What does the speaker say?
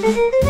Música